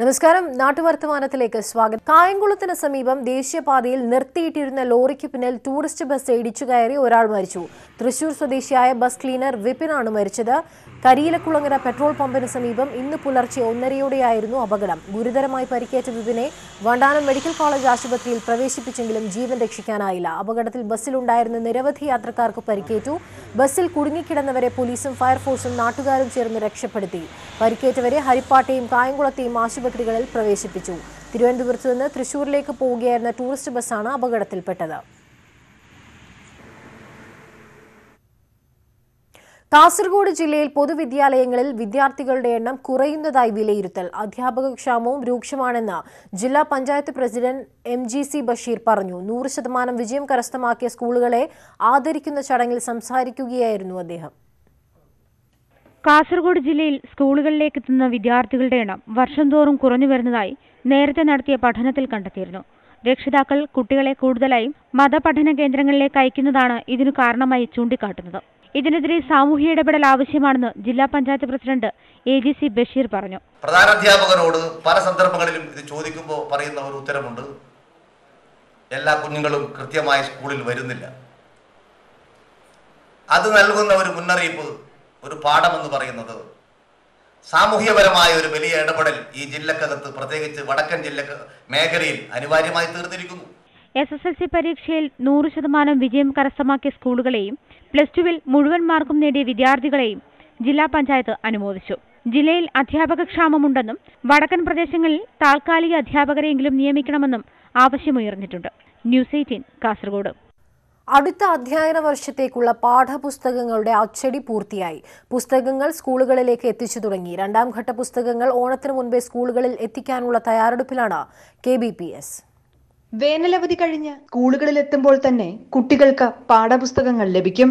നമസ്കാരം. നാട്ടുവർത്തമാനത്തിലേക്ക് സ്വാഗതം. കായംകുളത്തിന് സമീപം ദേശീയപാതയിൽ നിർത്തിയിട്ടിരുന്ന ലോറിക്ക് പിന്നിൽ ടൂറിസ്റ്റ് ബസ് ഇടിച്ചു കയറി ഒരാൾ മരിച്ചു. തൃശൂർ സ്വദേശിയായ ബസ് ക്ലീനർ വിപിനാണ് മരിച്ചത്. കരിയിലക്കുളങ്ങര പെട്രോൾ പമ്പിന് സമീപം ഇന്ന് പുലർച്ചെ ഒന്നരയോടെയായിരുന്നു അപകടം. ഗുരുതരമായി പരിക്കേറ്റ വിപിനെ വണ്ടാനം മെഡിക്കൽ കോളേജ് ആശുപത്രിയിൽ പ്രവേശിപ്പിച്ചെങ്കിലും ജീവൻ രക്ഷിക്കാനായില്ല. അപകടത്തിൽ ബസ്സിലുണ്ടായിരുന്ന നിരവധി യാത്രക്കാർക്ക് പരിക്കേറ്റു. ബസ്സിൽ കുടുങ്ങിക്കിടന്നവരെ പോലീസും ഫയർഫോഴ്സും നാട്ടുകാരും ചേർന്ന് രക്ഷപ്പെടുത്തി. പരിക്കേറ്റവരെ ഹരിപ്പാട്ടെയും കായംകുളത്തെയും ആശുപത്രികളിൽ പ്രവേശിപ്പിച്ചു. തിരുവനന്തപുരത്ത് നിന്ന് തൃശൂരിലേക്ക് പോവുകയായിരുന്ന ടൂറിസ്റ്റ് ബസ്സാണ് അപകടത്തിൽപ്പെട്ടത്. കാസർഗോഡ് ജില്ലയിൽ പൊതുവിദ്യാലയങ്ങളിൽ വിദ്യാർത്ഥികളുടെ എണ്ണം കുറയുന്നതായി വിലയിരുത്തൽ. അധ്യാപക ക്ഷാമവും രൂക്ഷമാണെന്ന് ജില്ലാ panchayat president M G C Basheer പറഞ്ഞു. നൂറ് ശതമാനം വിജയം കരസ്ഥമാക്കിയ സ്കൂളുകളെ ആദരിക്കുന്ന ചടങ്ങിൽ സംസാരിക്കുകയായിരുന്നു അദ്ദേഹം. കാസർഗോഡ് ജില്ലയിൽ സ്കൂളുകളിലേക്ക് എത്തുന്ന വിദ്യാർത്ഥികളുടെ എണ്ണം വർഷം തോറും കുറഞ്ഞു വരുന്നതായി നേരത്തെ നടത്തിയ പഠനത്തിൽ കണ്ടെത്തിയിരുന്നു. രക്ഷിതാക്കൾ കുട്ടികളെ കൂടുതലായും മതപഠന കേന്ദ്രങ്ങളിലേക്ക് അയക്കുന്നതാണ് ഇതിനു കാരണമായി ചൂണ്ടിക്കാട്ടുന്നത്. ഇതിനെതിരെ സാമൂഹ്യ ഇടപെടൽ ആവശ്യമാണെന്ന് ജില്ലാ panchayat president A G C Basheer പറഞ്ഞു. പ്രധാനാധ്യാപകരോട് പല സന്ദർഭങ്ങളിലും ഇത് ചോദിക്കുമ്പോൾ പറയുന്ന ഒരു ഉത്തരമുണ്ട്. എല്ലാ കുഞ്ഞുങ്ങളും കൃത്യമായി സ്കൂളിൽ വരുന്നില്ല. അത് നൽകുന്ന ഒരു മുന്നറിയിപ്പ് ഒരു പാഠമെന്ന് പറയുന്നത്. സാമൂഹ്യപരമായ ഒരു വലിയ ഇടപെടൽ ഈ ജില്ലക്കകത്ത് പ്രത്യേകിച്ച് വടക്കൻ ജില്ല മേഖലയിൽ അനിവാര്യമായി തീർന്നിരിക്കുന്നു. എസ് എസ് എൽ സി പരീക്ഷയിൽ നൂറ് ശതമാനം വിജയം കരസ്ഥമാക്കിയ സ്കൂളുകളെയും പ്ലസ് ടുവിൽ മുഴുവൻ മാർക്കും നേടിയ വിദ്യാർത്ഥികളെയും ജില്ലാ പഞ്ചായത്ത് അനുമോദിച്ചു. ജില്ലയിൽ അധ്യാപക ക്ഷാമമുണ്ടെന്നും വടക്കൻ പ്രദേശങ്ങളിൽ താൽക്കാലിക അധ്യാപകരെയെങ്കിലും നിയമിക്കണമെന്നും ആവശ്യമുയർന്നിട്ടുണ്ട്. News eighteen Kasaragod. അടുത്ത അധ്യയന വർഷത്തേക്കുള്ള പാഠപുസ്തകങ്ങളുടെ അച്ചടി പൂർത്തിയായി. പുസ്തകങ്ങൾ സ്കൂളുകളിലേക്ക് എത്തിച്ചു തുടങ്ങി. രണ്ടാം ഘട്ട പുസ്തകങ്ങൾ ഓണത്തിന് മുൻപേ സ്കൂളുകളിൽ എത്തിക്കാനുള്ള തയ്യാറെടുപ്പിലാണ് കെ ബി പി എസ്. വേനലവധി കഴിഞ്ഞ് സ്കൂളുകളിൽ എത്തുമ്പോൾ തന്നെ കുട്ടികൾക്ക് പാഠപുസ്തകങ്ങൾ ലഭിക്കും.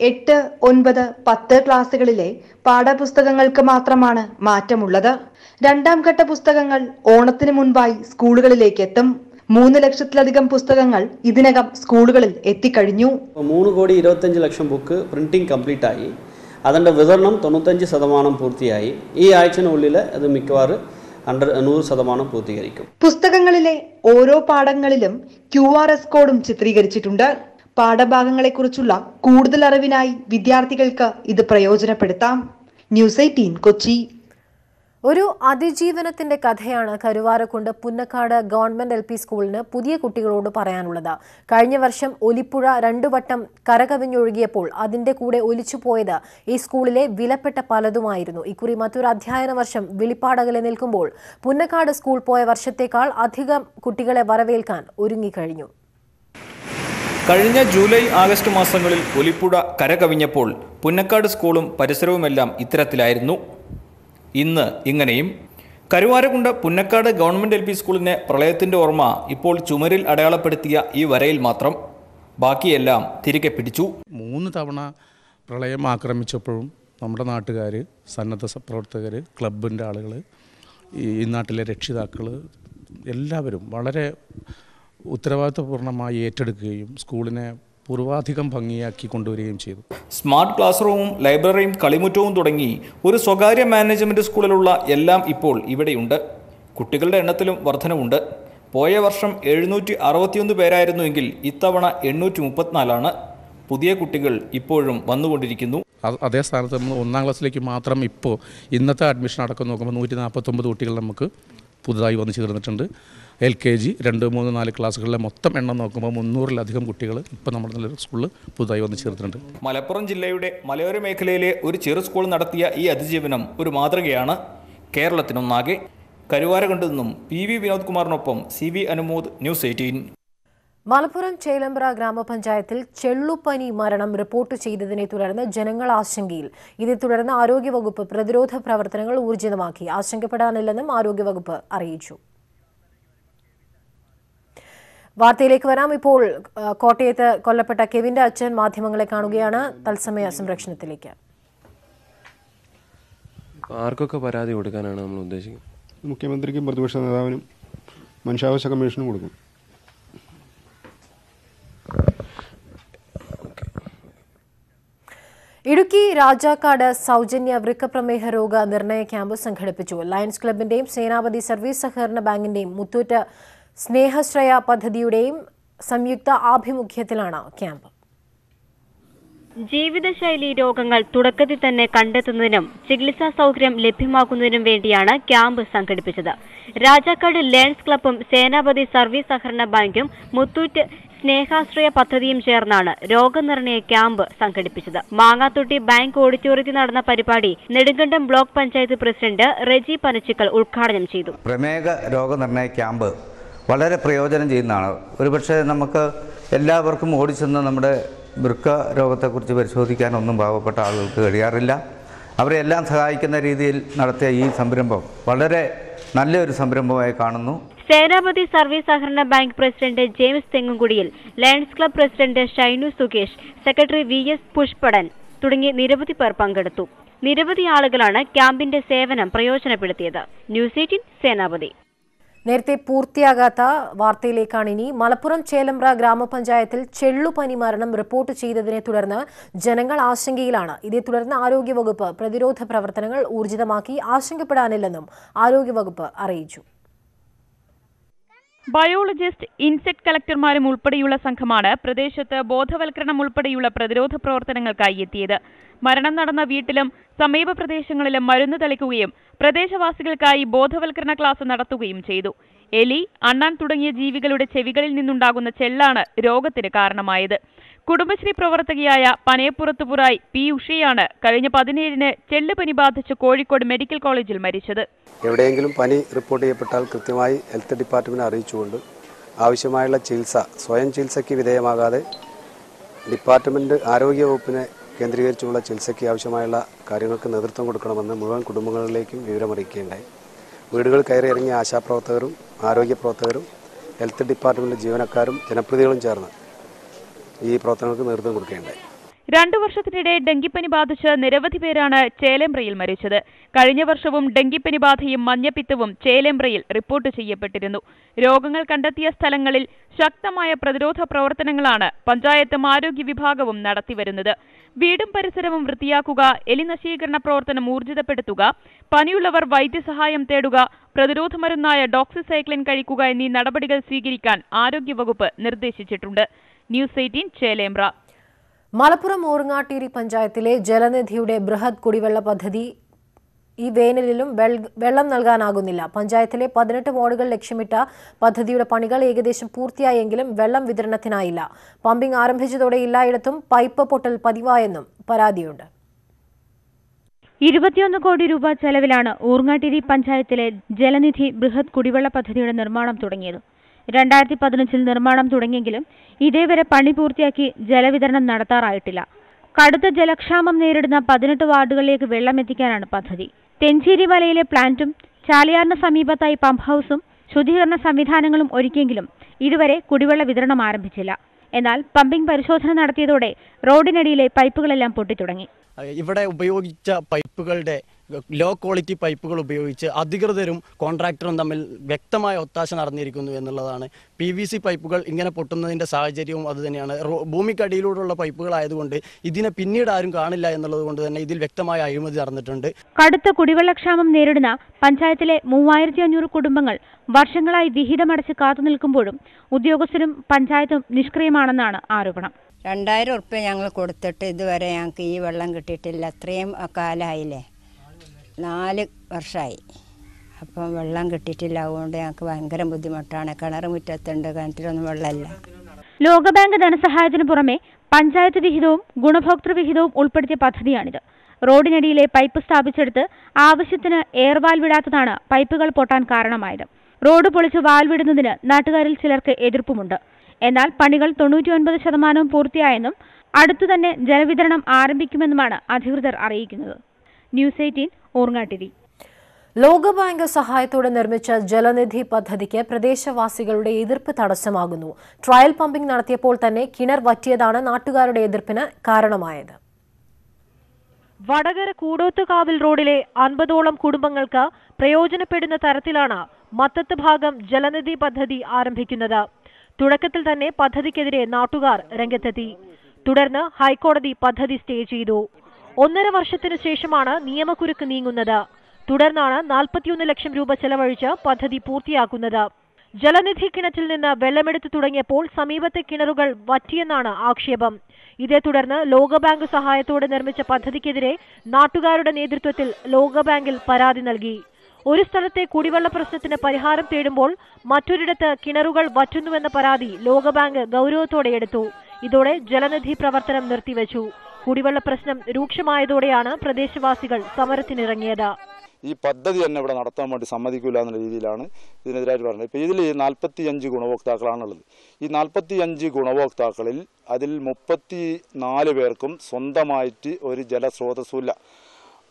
എട്ട് ഒൻപത് പത്ത് ക്ലാസ്സുകളിലെ പാഠപുസ്തകങ്ങൾക്ക് മാത്രമാണ് മാറ്റമുള്ളത്. രണ്ടാം ഘട്ട പുസ്തകങ്ങൾ ഓണത്തിന് മുൻപായി സ്കൂളുകളിലേക്ക് എത്തും. മൂന്ന് ലക്ഷത്തിലധികം പുസ്തകങ്ങൾ ഇതിനകം സ്കൂളുകളിൽ എത്തിക്കഴിഞ്ഞു. മൂന്ന് കോടി ഇരുപത്തഞ്ച് ലക്ഷം ബുക്ക് പ്രിന്റിംഗ് കംപ്ലീറ്റ് ആയി അതിന്റെ വിതരണം തൊണ്ണൂറ്റഞ്ച് ശതമാനം പൂർത്തിയായി. ഈ ആഴ്ചനുള്ളിൽ അത് മിക്കവാറും നൂറ് ശതമാനം പൂർത്തീകരിക്കും. പുസ്തകങ്ങളിലെ ഓരോ പാഠങ്ങളിലും ക്യു ആർ എസ് കോഡും ചിത്രീകരിച്ചിട്ടുണ്ട്. പാഠഭാഗങ്ങളെക്കുറിച്ചുള്ള കൂടുതൽ അറിവിനായി വിദ്യാർത്ഥികൾക്ക് ഇത് പ്രയോജനപ്പെടുത്താം. News eighteen Kochi. ഒരു അതിജീവനത്തിന്റെ കഥയാണ് Karuvarakundu Punnakkad government L P സ്കൂളിന് പുതിയ കുട്ടികളോട് പറയാനുള്ളത്. കഴിഞ്ഞ വർഷം ഒലിപ്പുഴ രണ്ടു വട്ടം കരകവിഞ്ഞൊഴുകിയപ്പോൾ അതിന്റെ കൂടെ ഒലിച്ചുപോയത് ഈ സ്കൂളിലെ വിലപ്പെട്ട പലതുമായിരുന്നു. ഇക്കുറി മറ്റൊരു അധ്യയന വർഷം വിളിപ്പാടകലെ നിൽക്കുമ്പോൾ പുന്നക്കാട് സ്കൂൾ പോയ വർഷത്തേക്കാൾ അധികം കുട്ടികളെ വരവേൽക്കാൻ ഒരുങ്ങിക്കഴിഞ്ഞു. കഴിഞ്ഞ ജൂലൈ ആഗസ്റ്റ് മാസങ്ങളിൽ ഒലിപ്പുഴ കരകവിഞ്ഞപ്പോൾ പുന്നക്കാട് സ്കൂളും പരിസരവുമെല്ലാം ഇത്തരത്തിലായിരുന്നു. ഇന്ന് ഇങ്ങനെയും. Karuvarakundu Punnakkad government L P സ്കൂളിനെ പ്രളയത്തിന്റെ ഓർമ്മ ഇപ്പോൾ ചുമരിൽ അടയാളപ്പെടുത്തിയ ഈ വരയിൽ മാത്രം. ബാക്കിയെല്ലാം തിരികെ പിടിച്ചു. മൂന്ന് തവണ പ്രളയം ആക്രമിച്ചപ്പോഴും നമ്മുടെ നാട്ടുകാർ സന്നദ്ധ പ്രവർത്തകർ ക്ലബിന്റെ ആളുകൾ ഈ നാട്ടിലെ രക്ഷിതാക്കൾ എല്ലാവരും വളരെ ഉത്തരവാദിത്വപൂർണമായി ഏറ്റെടുക്കുകയും സ്കൂളിനെ പൂർവാധികം ഭംഗിയാക്കി കൊണ്ടുവരികയും ചെയ്തു. സ്മാർട്ട് ക്ലാസ് റൂമും ലൈബ്രറിയും കളിമുറ്റവും തുടങ്ങി ഒരു സ്വകാര്യ മാനേജ്മെന്റ് സ്കൂളിലുള്ള എല്ലാം ഇപ്പോൾ ഇവിടെയുണ്ട്. കുട്ടികളുടെ എണ്ണത്തിലും വർധനവുണ്ട്. പോയ വർഷം എഴുന്നൂറ്റി അറുപത്തിയൊന്ന് പേരായിരുന്നുവെങ്കിൽ ഇത്തവണ എണ്ണൂറ്റി മുപ്പത്തിനാലാണ് പുതിയ കുട്ടികൾ ഇപ്പോഴും വന്നുകൊണ്ടിരിക്കുന്നു. അതേ സ്ഥാനത്ത് നമ്മൾ ഒന്നാം ക്ലാസ്സിലേക്ക് മാത്രം ഇപ്പോൾ ഇന്നത്തെ അഡ്മിഷൻ അടക്കം നോക്കുമ്പോൾ നൂറ്റി നാൽപ്പത്തൊമ്പത് കുട്ടികൾ നമുക്ക് പുതുതായി വന്നു ചേർന്നിട്ടുണ്ട്. എൽ കെ ജി രണ്ട് മൂന്ന് നാല് ക്ലാസ്സുകളിലെ മൊത്തം എണ്ണം നോക്കുമ്പോൾ മുന്നൂറിലധികം കുട്ടികൾ ഇപ്പോൾ നമ്മുടെ നല്ല സ്കൂളിൽ പുതുതായി വന്ന് ചേർത്തിട്ടുണ്ട് മലപ്പുറം ജില്ലയുടെ മലയോര മേഖലയിലെ ഒരു ചെറു സ്കൂൾ നടത്തിയ ഈ അതിജീവനം ഒരു മാതൃകയാണ്. കേരളത്തിനൊന്നാകെ. കരുവാരകണ്ടു നിന്നും P V Vinod കുമാറിനൊപ്പം C V Anumod news eighteen. Malappuram Chelembra ഗ്രാമപഞ്ചായത്തിൽ ചെള്ളുപ്പനി മരണം റിപ്പോർട്ട് ചെയ്തതിനെ തുടർന്ന് ജനങ്ങൾ ആശങ്കയിൽ. ഇതേ തുടർന്ന് ആരോഗ്യവകുപ്പ് പ്രതിരോധ പ്രവർത്തനങ്ങൾ ഊർജിതമാക്കി. ആശങ്കപ്പെടാനില്ലെന്നും ആരോഗ്യവകുപ്പ് അറിയിച്ചു. വാർത്തയിലേക്ക് വരാം. ഇപ്പോൾ കോട്ടയത്ത് കൊല്ലപ്പെട്ട കെവിന്റെ അച്ഛൻ മാധ്യമങ്ങളെ കാണുകയാണ്. തത്സമയ സംരക്ഷണത്തിലേക്ക്. ആർക്കൊക്കെ പരാതി കൊടുക്കാനാണ് നമ്മൾ ഉദ്ദേശിക്കുന്നത്? മുഖ്യമന്ത്രിക്കും പ്രതിപക്ഷ നേതാവിനും മനുഷ്യാവകാശ കമ്മീഷനും കൊടുക്കും. ഇടുക്കി രാജാക്കാട് സൗജന്യ വൃക്കപ്രമേഹ രോഗ നിർണയ ക്യാമ്പ് സംഘടിപ്പിച്ചു. ലയൺസ് ക്ലബിന്റെയും സേനാപതി സർവീസ് സഹകരണ ബാങ്കിന്റെയും മുത്തൂറ്റ് സ്നേഹശ്രയ പദ്ധതിയുടെയും സംയുക്ത ആഭിമുഖ്യത്തിലാണ് ക്യാമ്പ്. ജീവിതശൈലി രോഗങ്ങൾ തുടക്കത്തിൽ തന്നെ കണ്ടെത്തുന്നതിനും ചികിത്സാ സൗകര്യം ലഭ്യമാക്കുന്നതിനും വേണ്ടിയാണ് ക്യാമ്പ് സംഘടിപ്പിച്ചത്. രാജാക്കാട് ലേൺസ് ക്ലബും സേനാപതി സർവീസ് സഹകരണ ബാങ്കും മുത്തൂറ്റ് സ്നേഹാശ്രയ പദ്ധതിയും ചേർന്നാണ് രോഗനിർണയ ക്യാമ്പ് സംഘടിപ്പിച്ചത്. മാങ്ങാത്തൊട്ടി ബാങ്ക് ഓഡിറ്റോറിയത്തിൽ നടന്ന പരിപാടി നെടുങ്കണ്ടം ബ്ലോക്ക് പഞ്ചായത്ത് പ്രസിഡന്റ് റെജി പനച്ചിക്കൽ ഉദ്ഘാടനം ചെയ്തു. പ്രമേഹ രോഗനിർണയ ക്യാമ്പ് വളരെ പ്രയോജനം ചെയ്യുന്നതാണ്. ഒരുപക്ഷെ നമുക്ക് എല്ലാവർക്കും ഓടിച്ചെന്ന് നമ്മുടെ വൃക്ക രോഗത്തെക്കുറിച്ച് പരിശോധിക്കാനൊന്നും പാവപ്പെട്ട ആളുകൾക്ക് കഴിയാറില്ല. അവരെ എല്ലാം സഹായിക്കുന്ന രീതിയിൽ നടത്തിയ ഈ സംരംഭം വളരെ നല്ലൊരു സംരംഭമായി കാണുന്നു. സേനാപതി സർവീസ് സഹകരണ bank president James Thengumkudiyil Lions Club president Shainu Sukesh secretary V S Pushpadan തുടങ്ങി നിരവധി പേർ പങ്കെടുത്തു. നിരവധി ആളുകളാണ് ക്യാമ്പിന്റെ സേവനം പ്രയോജനപ്പെടുത്തിയത്. ന്യൂസ് എയ്റ്റീൻ സേനാപതി. നേരത്തെ പൂർത്തിയാകാത്ത വാർത്തയിലേക്കാണ് ഇനി. മലപ്പുറം ചേലമ്പ്ര ഗ്രാമപഞ്ചായത്തിൽ ചെള്ളുപനി മരണം റിപ്പോർട്ട് ചെയ്തതിനെ തുടർന്ന് ജനങ്ങൾ ആശങ്കയിലാണ്. ഇതേ തുടർന്ന് ആരോഗ്യവകുപ്പ് പ്രതിരോധ പ്രവർത്തനങ്ങൾ ഊർജിതമാക്കി ആശങ്കപ്പെടാനില്ലെന്നും ആരോഗ്യവകുപ്പ് അറിയിച്ചു. ബയോളജിസ്റ്റ് ഇൻസെക്ട് കളക്ടർമാരും ഉൾപ്പെടെയുള്ള സംഘമാണ് പ്രദേശത്ത് ബോധവൽക്കരണം ഉൾപ്പെടെയുള്ള പ്രതിരോധ പ്രവർത്തനങ്ങൾക്കായി എത്തിയത്. മരണം നടന്ന വീട്ടിലും സമീപ പ്രദേശങ്ങളിലും മരുന്ന് തളിക്കുകയും പ്രദേശവാസികൾക്കായി ബോധവൽക്കരണ ക്ലാസ് നടത്തുകയും ചെയ്തു. എലി അണ്ണാൻ തുടങ്ങിയ ജീവികളുടെ ചെവികളിൽ നിന്നുണ്ടാകുന്ന ചെള്ളാണ് രോഗത്തിന് കാരണമായത്. കുടുംബശ്രീ പ്രവർത്തകയായ പനയപ്പുറത്തുപുറായി പി. ഉഷയാണ് കഴിഞ്ഞ പതിനേഴിന് ചെള്ളുപനി ബാധിച്ച് കോഴിക്കോട് മെഡിക്കൽ കോളേജിൽ മരിച്ചത്. എവിടെയെങ്കിലും പനി റിപ്പോർട്ട് ചെയ്യപ്പെട്ടാൽ കൃത്യമായി ഹെൽത്ത് ഡിപ്പാർട്ട്മെന്റ് അറിയിച്ചുകൊണ്ട് ആവശ്യമായുള്ള ചികിത്സ സ്വയം ചികിത്സയ്ക്ക് വിധേയമാകാതെ ഡിപ്പാർട്ട്മെന്റ് ആരോഗ്യവകുപ്പിനെ കേന്ദ്രീകരിച്ചുള്ള ചികിത്സയ്ക്ക് ആവശ്യമായുള്ള കാര്യങ്ങൾക്ക് നേതൃത്വം കൊടുക്കണമെന്ന് മുഴുവൻ കുടുംബങ്ങളിലേക്കും വിവരമറിയിക്കുകയുണ്ടായി. വീടുകൾ കയറി ഇറങ്ങിയ ആശാപ്രവർത്തകരും ആരോഗ്യ പ്രവർത്തകരും ഹെൽത്ത് ഡിപ്പാർട്ട്മെന്റ് ജീവനക്കാരും ജനപ്രതിനിധികളും ചേർന്ന് ഈ പ്രവർത്തനങ്ങൾക്ക് നേതൃത്വം കൊടുക്കുകയുണ്ടായി. രണ്ടു വർഷത്തിനിടെ ഡെങ്കിപ്പനി ബാധിച്ച് നിരവധി പേരാണ് ചേലേമ്പ്രയിൽ മരിച്ചത്. കഴിഞ്ഞ വർഷവും ഡെങ്കിപ്പനി ബാധയും മഞ്ഞപ്പിത്തവും ചേലേമ്പ്രയിൽ റിപ്പോർട്ട് ചെയ്യപ്പെട്ടിരുന്നു. രോഗങ്ങൾ കണ്ടെത്തിയ സ്ഥലങ്ങളിൽ ശക്തമായ പ്രതിരോധ പ്രവർത്തനങ്ങളാണ് പഞ്ചായത്തും ആരോഗ്യ വിഭാഗവും നടത്തിവരുന്നത്. വീടും പരിസരവും വൃത്തിയാക്കുക എലിനശീകരണ പ്രവർത്തനം ഊർജിതപ്പെടുത്തുക പനിയുള്ളവർ വൈദ്യസഹായം തേടുക പ്രതിരോധ മരുന്നായ ഡോക്സിസൈക്ലിൻ കഴിക്കുക എന്നീ നടപടികൾ സ്വീകരിക്കാൻ ആരോഗ്യവകുപ്പ് നിർദ്ദേശിച്ചിട്ടുണ്ട്. News eighteen Chelembra. Malappuram Orungatteri പഞ്ചായത്തിലെ ജലനിധിയുടെ ബൃഹത് കുടിവെള്ള പദ്ധതി ഈ വേനലിലും വെള്ളം നൽകാനാകുന്നില്ല. പഞ്ചായത്തിലെ പതിനെട്ട് വാർഡുകൾ ലക്ഷ്യമിട്ട പദ്ധതിയുടെ പണികൾ ഏകദേശം പൂർത്തിയായെങ്കിലും വെള്ളം വിതരണത്തിനായില്ല. പമ്പിംഗ് ആരംഭിച്ചതോടെ എല്ലായിടത്തും പൈപ്പ് പൊട്ടൽ പതിവായെന്നും പരാതിയുണ്ട്. ഇരുപത്തിയൊന്ന് കോടി രൂപ ചെലവിലാണ് ഊർങ്ങാട്ടിരി പഞ്ചായത്തിലെ ജലനിധി ബൃഹത് കുടിവെള്ള പദ്ധതിയുടെ നിർമ്മാണം തുടങ്ങിയത്. രണ്ടായിരത്തി പതിനഞ്ചിൽ നിർമ്മാണം തുടങ്ങിയെങ്കിലും ഇതേവരെ പണി പൂർത്തിയാക്കി ജലവിതരണം നടത്താറായിട്ടില്ല. കടുത്ത ജലക്ഷാമം നേരിടുന്ന പതിനെട്ട് വാർഡുകളിലേക്ക് വെള്ളം എത്തിക്കാനാണ് പദ്ധതി. തെഞ്ചേരി വലയിലെ പ്ലാന്റും ചാലിയാറിന് സമീപത്തായി പമ്പ് ഹൗസും ശുദ്ധീകരണ സംവിധാനങ്ങളും ഒരുക്കിയെങ്കിലും ഇതുവരെ കുടിവെള്ള വിതരണം ആരംഭിച്ചില്ല. എന്നാൽ പമ്പിംഗ് പരിശോധന നടത്തിയതോടെ റോഡിനടിയിലെ പൈപ്പുകളെല്ലാം പൊട്ടിത്തുടങ്ങി. ഇവിടെ ഉപയോഗിച്ച പൈപ്പുകളുടെ ലോ ക്വാളിറ്റി പൈപ്പുകൾ ഉപയോഗിച്ച് അധികൃതരും കോൺട്രാക്ടറും തമ്മിൽ വ്യക്തമായ ഒത്താശ നടന്നിരിക്കുന്നു എന്നുള്ളതാണ്. പി വി സി പൈപ്പുകൾ ഇങ്ങനെ പൊട്ടുന്നതിന്റെ സാഹചര്യവും അതുതന്നെയാണ് ഭൂമിക്കടിയിലൂടെയുള്ള പൈപ്പുകളായതുകൊണ്ട് ഇതിനെ പിന്നീട് ആരും കാണില്ല എന്നുള്ളത് കൊണ്ട് തന്നെ ഇതിൽ വ്യക്തമായ അഴിമതി നടന്നിട്ടുണ്ട്. കടുത്ത കുടിവെള്ളക്ഷാമം നേരിടുന്ന പഞ്ചായത്തിലെ മൂവായിരത്തി അഞ്ഞൂറ് കുടുംബങ്ങൾ വർഷങ്ങളായി വിഹിതമടച്ച് കാത്തു നിൽക്കുമ്പോഴും ഉദ്യോഗസ്ഥരും പഞ്ചായത്തും നിഷ്ക്രിയമാണെന്നാണ് ആരോപണം. രണ്ടായിരം ഉറുപ്പ്യ ഞങ്ങൾ കൊടുത്തിട്ട് ഇതുവരെ ഞങ്ങൾക്ക് ഈ വെള്ളം കിട്ടിയിട്ടില്ല. അത്രയും കാലമായില്ലേ? നാല് വർഷമായി അപ്പം വെള്ളം കിട്ടിയിട്ടില്ല അതുകൊണ്ട് ഞങ്ങൾക്ക് ഭയങ്കര ബുദ്ധിമുട്ടാണ്. കിണർ മുറ്റത്തുണ്ട് കിണറ്റിലൊന്നും വെള്ളമില്ല. ലോകബാങ്ക് ധനസഹായത്തിനു പുറമെ പഞ്ചായത്ത് വിഹിതവും ഗുണഭോക്തൃ വിഹിതവും ഉൾപ്പെടുത്തിയ പദ്ധതിയാണിത്. റോഡിനടിയിലെ പൈപ്പ് സ്ഥാപിച്ചെടുത്ത് ആവശ്യത്തിന് എയർവാൽ വിടാത്തതാണ് പൈപ്പുകൾ പൊട്ടാൻ കാരണമായത്. റോഡ് പൊളിച്ച് വാൽ വിടുന്നതിന് നാട്ടുകാരിൽ ചിലർക്ക് എതിർപ്പുമുണ്ട്. എന്നാൽ പണികൾ തൊണ്ണൂറ്റിയൊൻപത് ശതമാനവും പൂർത്തിയായെന്നും അടുത്തുതന്നെ ജലവിതരണം ആരംഭിക്കുമെന്നുമാണ് അധികൃതർ അറിയിക്കുന്നത്. ന്യൂസ് എയ്റ്റീൻ ഓർങ്ങാട്ടിരി ലോകബാങ്ക് സഹായത്തോടെ നിർമ്മിച്ച ജലനിധി പദ്ധതിക്ക് പ്രദേശവാസികളുടെ എതിർപ്പ് തടസ്സമാകുന്നു. ട്രയൽ പമ്പിംഗ് നടത്തിയപ്പോൾ തന്നെ കിണർ വറ്റിയതാണ് നാട്ടുകാരുടെ എതിർപ്പിന് കാരണമായത്. വടകര കൂടോത്തുകാവിൽ റോഡിലെ അൻപതോളം കുടുംബങ്ങൾക്ക് പ്രയോജനപ്പെടുന്ന തരത്തിലാണ് മത്തത്ത് ഭാഗം ജലനിധി പദ്ധതി ആരംഭിക്കുന്നത്. തുടക്കത്തിൽ തന്നെ പദ്ധതിക്കെതിരെ നാട്ടുകാർ രംഗത്തെത്തി. തുടർന്ന് ഹൈക്കോടതി പദ്ധതി സ്റ്റേ ചെയ്തു. ഒന്നര വർഷത്തിനു ശേഷമാണ് നിയമക്കുരുക്ക് നീങ്ങുന്നത്. തുടർന്നാണ് നാൽപ്പത്തിയൊന്ന് ലക്ഷം രൂപ ചെലവഴിച്ച് പദ്ധതി പൂർത്തിയാക്കുന്നത്. ജലനിധി കിണറ്റിൽ നിന്ന് വെള്ളമെടുത്തു തുടങ്ങിയപ്പോൾ സമീപത്തെ കിണറുകൾ വറ്റിയെന്നാണ് ആക്ഷേപം. ഇതേ തുടർന്ന് ലോകബാങ്ക് സഹായത്തോടെ നിർമ്മിച്ച പദ്ധതിക്കെതിരെ നാട്ടുകാരുടെ നേതൃത്വത്തിൽ ലോകബാങ്കിൽ പരാതി നൽകി. ഒരു സ്ഥലത്തെ കുടിവെള്ള പ്രശ്നത്തിന് പരിഹാരം തേടുമ്പോൾ മറ്റൊരിടത്ത് കിണറുകൾ വറ്റുന്നുവെന്ന പരാതി ലോകബാങ്ക് ഗൗരവത്തോടെ എടുത്തു. ഇതോടെ ജലനിധി പ്രവർത്തനം നിർത്തിവെച്ചു. കുടിവെള്ള പ്രശ്നം രൂക്ഷമായതോടെയാണ് പ്രദേശവാസികൾ സമരത്തിനിറങ്ങിയത്. ഈ പദ്ധതി തന്നെ ഇവിടെ നടത്താൻ വേണ്ടി സമ്മതിക്കില്ല എന്നുള്ള രീതിയിലാണ് ഇതിനെതിരായിട്ട് പറഞ്ഞത് ഇപ്പോൾ ഇതിൽ നാൽപ്പത്തി അഞ്ച് ഗുണഭോക്താക്കളാണുള്ളത്. ഈ നാൽപ്പത്തി അഞ്ച് ഗുണഭോക്താക്കളിൽ അതിൽ മുപ്പത്തി നാല് പേർക്കും സ്വന്തമായിട്ട് ഒരു ജലസ്രോതസ്സുമില്ല.